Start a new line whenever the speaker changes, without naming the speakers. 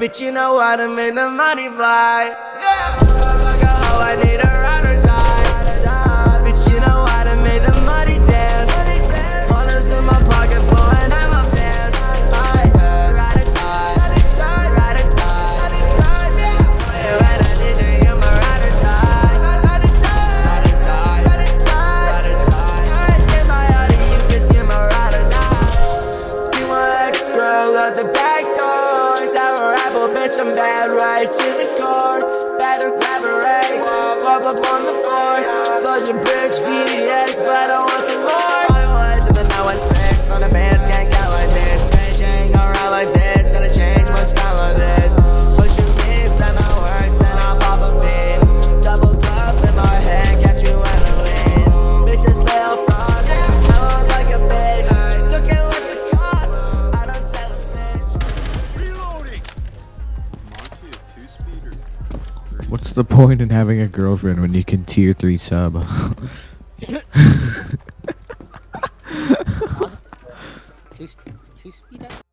Bitch, you know how to make the money fly. Yeah. Fuck a hoe, I need a ride or die. Bitch, you know how to make the money dance. Honors in my pocket, flowing out my pants. I ride or die, ride or die, ride or die, ride or die. Yeah. You had a DJ, you're my ride or die. Ride or die, ride or die, ride or die, ride or die. In my heart, you can see my ride or die. You my ex girl at the back door. Sour apple, bitch, I'm bad right to the core. Better grab a rag, pop up on the floor. Fudging bitch, VVS, but
What's the point in having a girlfriend when you can tier 3 sub? two, two speed up?